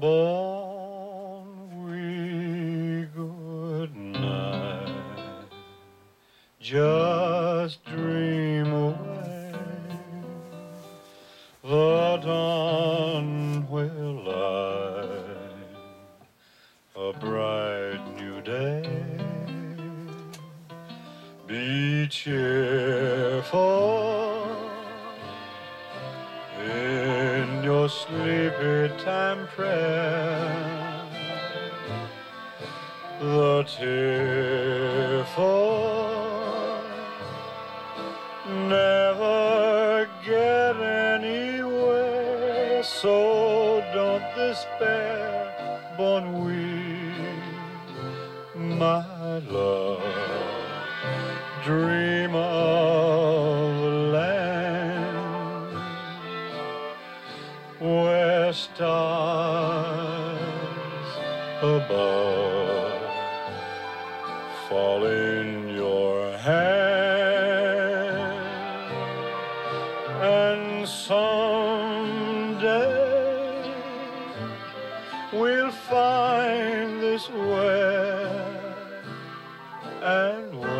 Bonne nuit good night. Just dream away. The dawn will light a bright new day. Be cheerful sleepy time prayer. The tearful never get anywhere, so don't despair, bonne nuit, my love. Dream of where stars above fall in your hand. And someday we'll find this where and when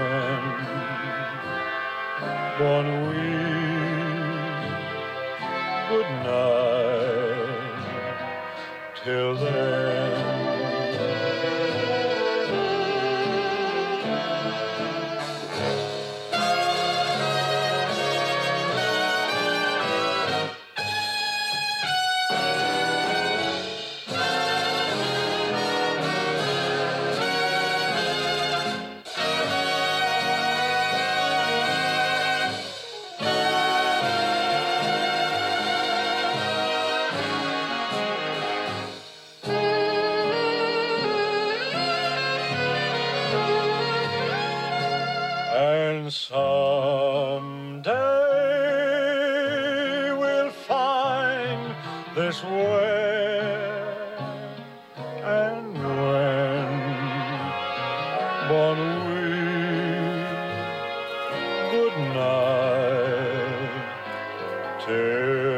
bonne nuit good night. Till then And someday we'll find this where and when bonne nuit. Good night till